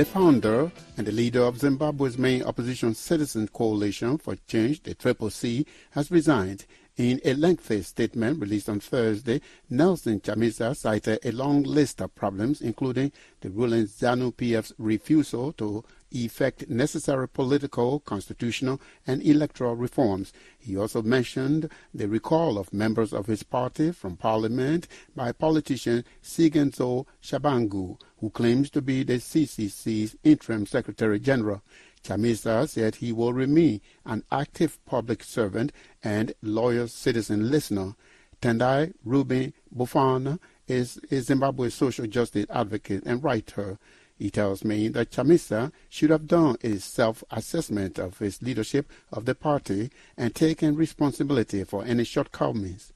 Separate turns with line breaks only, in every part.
The founder and the leader of Zimbabwe's main opposition Citizen Coalition for Change, the Triple C, has resigned. In a lengthy statement released on Thursday, Nelson Chamisa cited a long list of problems, including the ruling ZANU-PF's refusal to effect necessary political, constitutional, and electoral reforms. He also mentioned the recall of members of his party from parliament by politician Sengezo Tshabangu, who claims to be the CCC's interim secretary general. Chamisa said he will remain an active public servant and loyal citizen listener. Tendai Ruvimbo Mbofana is a Zimbabwe social justice advocate and writer. He tells me that Chamisa should have done a self-assessment of his leadership of the party and taken responsibility for any shortcomings.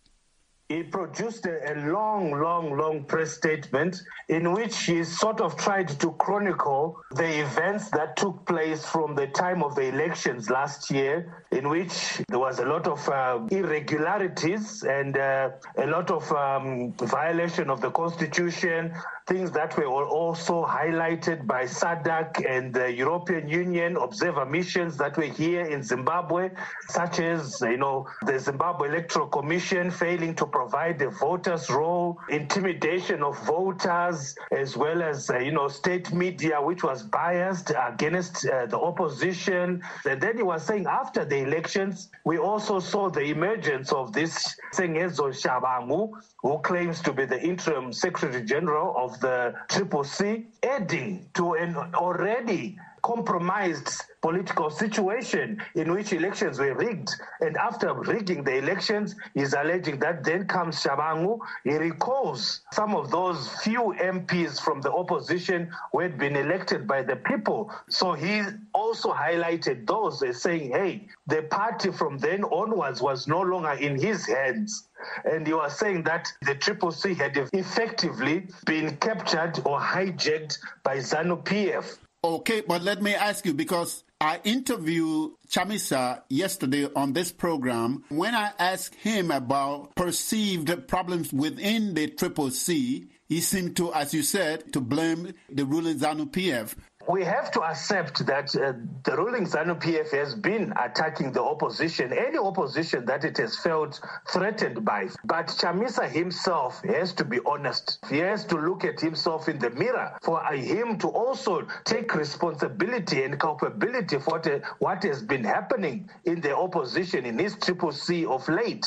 He produced a, long, long, long press statement in which he sort of tried to chronicle the events that took place from the time of the elections last year, in which there was a lot of uh, irregularities and uh, a lot of um, violation of the constitution, things that were also highlighted by SADC and the European Union observer missions that were here in Zimbabwe, such as, you know, the Zimbabwe Electoral Commission failing to provide the voters' roll, intimidation of voters, as well as, uh, you know, state media, which was biased against uh, the opposition. And then he was saying after the elections, we also saw the emergence of this Sengezo Tshabangu, who claims to be the interim secretary general of the Triple C, adding to an already compromised political situation in which elections were rigged. And after rigging the elections, he's alleging that then comes Tshabangu. He recalls some of those few MPs from the opposition who had been elected by the people. So he also highlighted those as saying, hey, the party from then onwards was no longer in his hands. And he was saying that the Triple C had effectively been captured or hijacked by ZANU PF.
Okay, but let me ask you because I interviewed Chamisa yesterday on this program. When I asked him about perceived problems within the Triple C, he seemed to, as you said, to blame the ruling ZANU PF
we have to accept that uh, the ruling ZANU PF has been attacking the opposition, any opposition that it has felt threatened by. But Chamisa himself has to be honest. He has to look at himself in the mirror for him to also take responsibility and culpability for what, has been happening in the opposition in his triple C of late.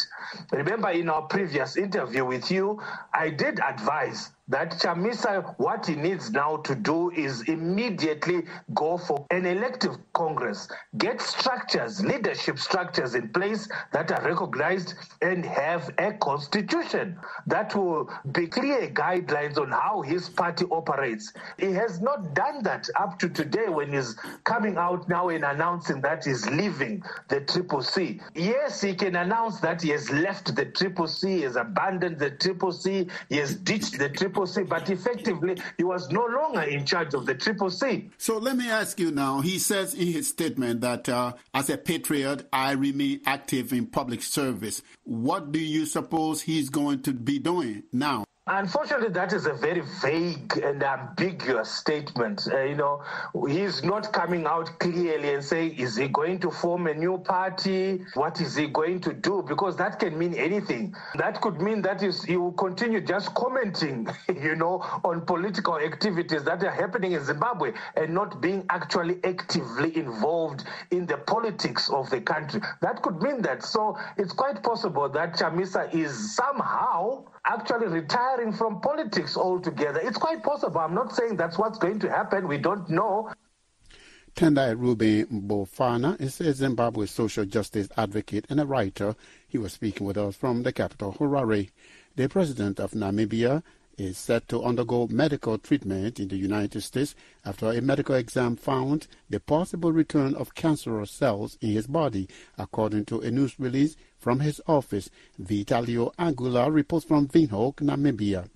Remember, in our previous interview with you, I did advise that Chamisa, what he needs now to do is immediately go for an elective Congress, get structures, leadership structures in place that are recognized and have a constitution that will be clear guidelines on how his party operates. He has not done that up to today when he's coming out now and announcing that he's leaving the Triple C. Yes, he can announce that he has left the Triple C, he has abandoned the Triple C, he has ditched the Triple But effectively he was no longer in charge of the Triple C.
So let me ask you now. He says in his statement that uh, as a patriot, I remain active in public service. What do you suppose he's going to be doing now?
Unfortunately, that is a very vague and ambiguous statement. Uh, you know, he's not coming out clearly and saying, is he going to form a new party? What is he going to do? Because that can mean anything. That could mean that he will continue just commenting, you know, on political activities that are happening in Zimbabwe and not being actually actively involved in the politics of the country. That could mean that. So it's quite possible that Chamisa is somehow actually retiring from politics altogether. It's quite possible. I'm not saying that's what's going to happen. We don't know.
Tendai Ruvimbo Mbofana is a Zimbabwe social justice advocate and a writer. He was speaking with us from the capital, Harare. The president of Namibia is set to undergo medical treatment in the United States after a medical exam found the possible return of cancerous cells in his body, according to a news release from his office, Vitalio Angula reports from Windhoek, Namibia.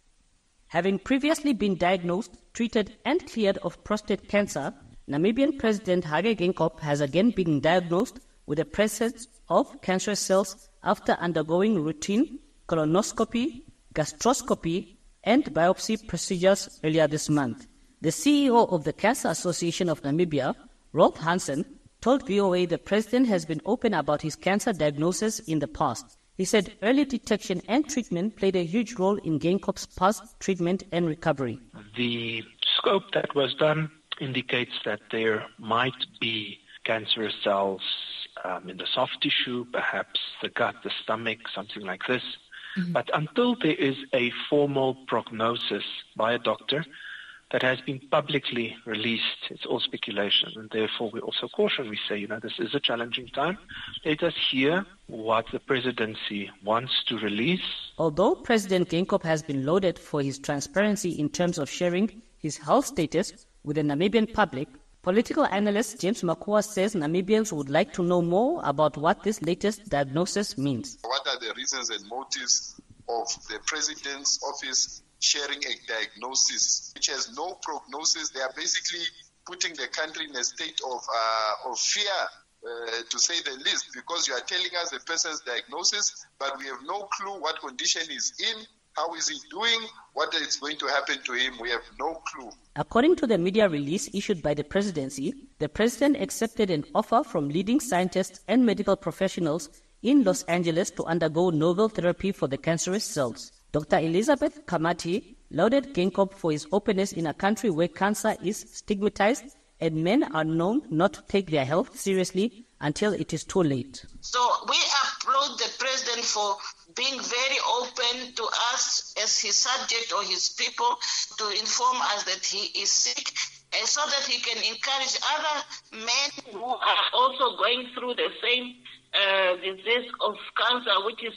Having previously been diagnosed, treated, and cleared of prostate cancer, Namibian President Hage Geingob has again been diagnosed with the presence of cancerous cells after undergoing routine colonoscopy, gastroscopy, and biopsy procedures earlier this month. The CEO of the Cancer Association of Namibia, Rolf Hansen, told VOA the president has been open about his cancer diagnosis in the past. He said early detection and treatment played a huge role in Geingob's past treatment and recovery.
The scope that was done indicates that there might be cancerous cells um, in the soft tissue, perhaps the gut, the stomach, something like this. Mm-hmm. But until there is a formal prognosis by a doctor, that has been publicly released. It's all speculation, and therefore we also caution. We say, you know, this is a challenging time. Let us hear what the presidency wants to release.
Although President Geingob has been lauded for his transparency in terms of sharing his health status with the Namibian public, political analyst James Makua says Namibians would like to know more about what this latest diagnosis means.
What are the reasons and motives of the president's office sharing a diagnosis which has no prognosis. They are basically putting the country in a state of, uh, of fear, uh, to say the least, because you are telling us the person's diagnosis, but we have no clue what condition he's in, how is he doing, what is going to happen to him. We have no clue.
According to the media release issued by the presidency, the president accepted an offer from leading scientists and medical professionals in Los Angeles to undergo novel therapy for the cancerous cells. Dr. Elizabeth Kamati lauded Geingob for his openness in a country where cancer is stigmatized and men are known not to take their health seriously until it is too late.
So we applaud the president for being very open to us as his subject or his people to inform us that he is sick and so that he can encourage other men who are also going through the same uh, disease of cancer, which is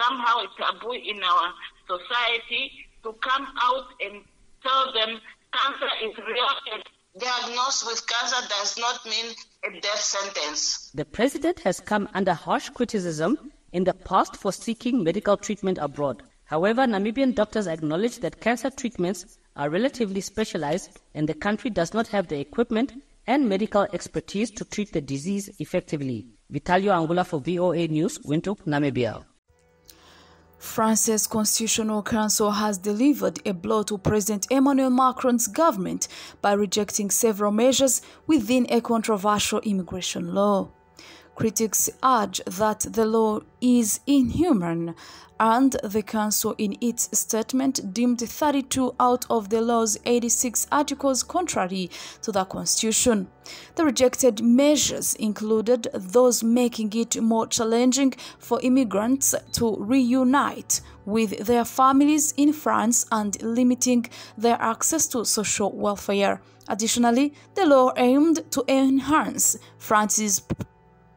somehow a taboo in our society to come out and tell them cancer is real and diagnosed with cancer does not mean a death sentence.
The president has come under harsh criticism in the past for seeking medical treatment abroad. However, Namibian doctors acknowledge that cancer treatments are relatively specialized and the country does not have the equipment and medical expertise to treat the disease effectively. Vitalio Angula for VOA News, Windhoek, Namibia.
France's Constitutional Council has delivered a blow to President Emmanuel Macron's government by rejecting several measures within a controversial immigration law. Critics urge that the law is inhuman, and the Council, in its statement, deemed 32 out of the law's 86 articles contrary to the Constitution. The rejected measures included those making it more challenging for immigrants to reunite with their families in France and limiting their access to social welfare. Additionally, the law aimed to enhance France's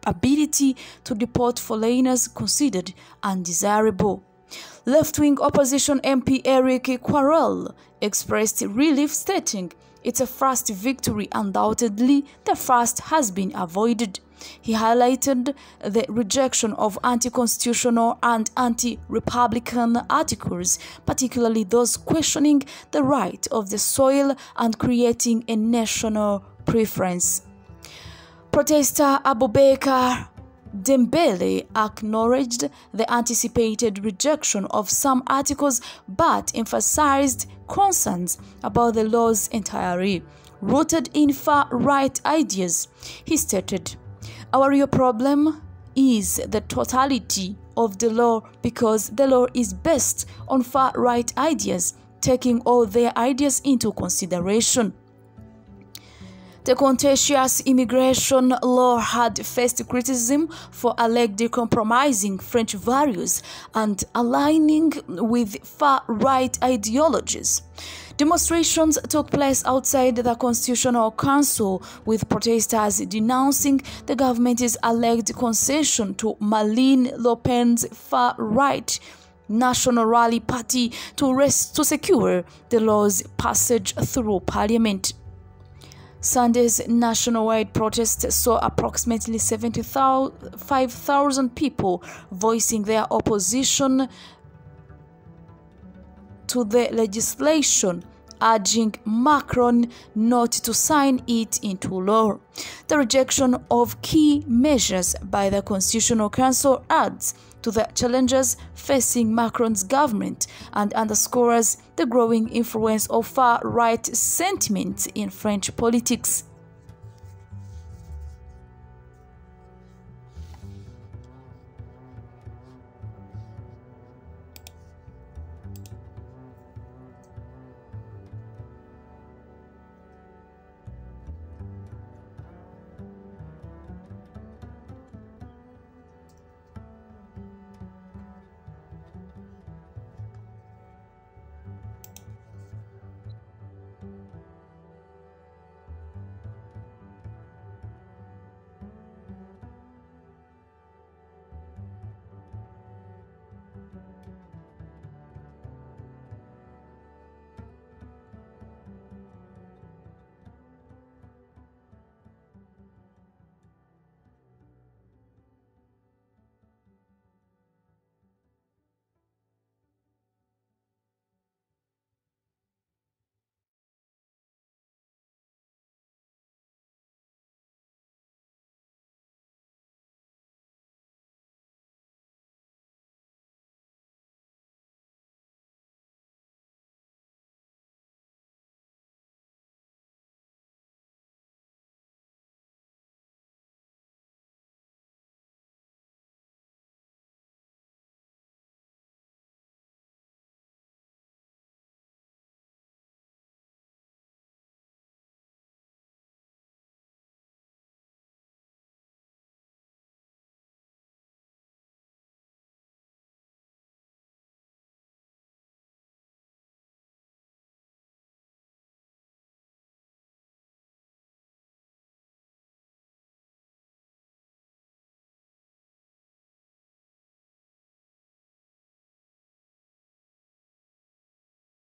ability to deport foreigners considered undesirable. Left-wing opposition MP Eric Coquerel expressed relief stating, it's a first victory, undoubtedly the first has been avoided. He highlighted the rejection of anti-constitutional and anti-republican articles, particularly those questioning the right of the soil and creating a national preference. Protester Abubakar Dembele acknowledged the anticipated rejection of some articles but emphasized concerns about the law's entirety, rooted in far right ideas. He stated, Our real problem is the totality of the law because the law is based on far right ideas, taking all their ideas into consideration. The contentious immigration law had faced criticism for allegedly compromising French values and aligning with far right ideologies. Demonstrations took place outside the Constitutional Council, with protesters denouncing the government's alleged concession to Marine Le Pen's far right National Rally Party to, rest, to secure the law's passage through Parliament. Sunday's nationwide protest saw approximately 75,000 people voicing their opposition to the legislation urging Macron not to sign it into law. The rejection of key measures by the Constitutional Council adds to the challenges facing Macron's government and underscores the growing influence of far right sentiment in French politics.